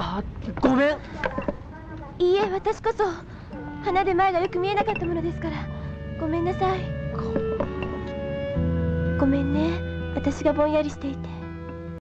あごめん。いいえ私こそ花で前がよく見えなかったものですから。ごめんなさい。ごめんね。私がぼんやりしていて。